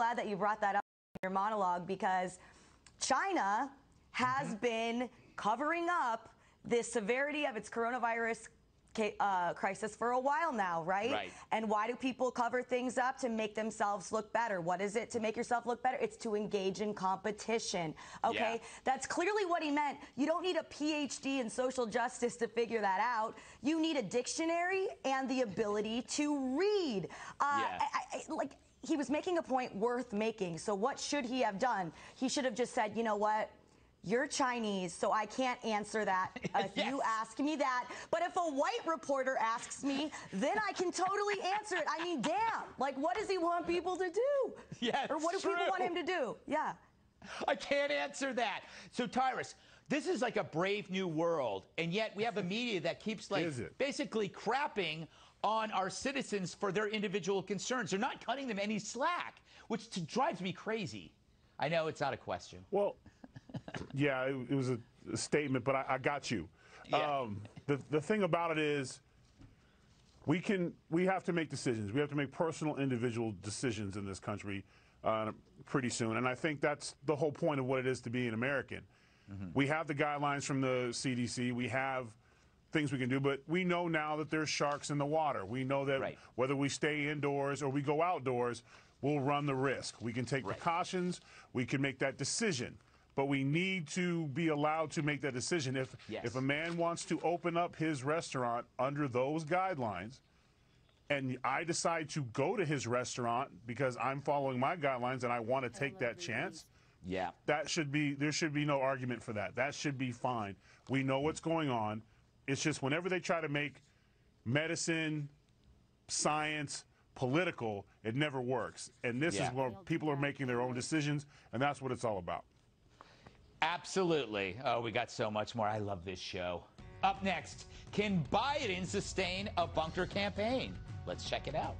glad that you brought that up in your monologue because China has mm-hmm. been covering up the severity of its coronavirus uh, crisis for a while now, right? Right. And why do people cover things up to make themselves look better? What is it to make yourself look better? It's to engage in competition. Okay, yeah. that's clearly what he meant. You don't need a PhD in social justice to figure that out. You need a dictionary and the ability to read. Uh, yeah. I, I, like he was making a point worth making. So what should he have done? He should have just said, you know what? You're Chinese, so I can't answer that uh, if yes. you ask me that. But if a white reporter asks me, then I can totally answer it. I mean, damn. Like, what does he want people to do? Yeah, Or what do true. people want him to do? Yeah. I can't answer that. So, Tyrus, this is like a brave new world, and yet we have a media that keeps like basically crapping on our citizens for their individual concerns. They're not cutting them any slack, which drives me crazy. I know it's not a question. Well, yeah, it, it was a, a, statement, but I, I got you. Yeah. Um, the the thing about it is, we can we have to make decisions. We have to make personal, individual decisions in this country uh, pretty soon, and I think that's the whole point of what it is to be an American. Mm-hmm. We have the guidelines from the CDC. We have things we can do, but we know now that there's sharks in the water. We know that right. whether we stay indoors or we go outdoors, we'll run the risk. We can take right. precautions. We can make that decision but we need to be allowed to make that decision. If yes. if a man wants to open up his restaurant under those guidelines, and I decide to go to his restaurant because I'm following my guidelines and I want to take that chance, yeah, that should be there should be no argument for that. That should be fine. We know what's going on. It's just whenever they try to make medicine, science, political, it never works. And this yeah. is where people are making their own decisions, and that's what it's all about. Absolutely. Oh, we got so much more. I love this show. Up next, can Biden sustain a bunker campaign? Let's check it out.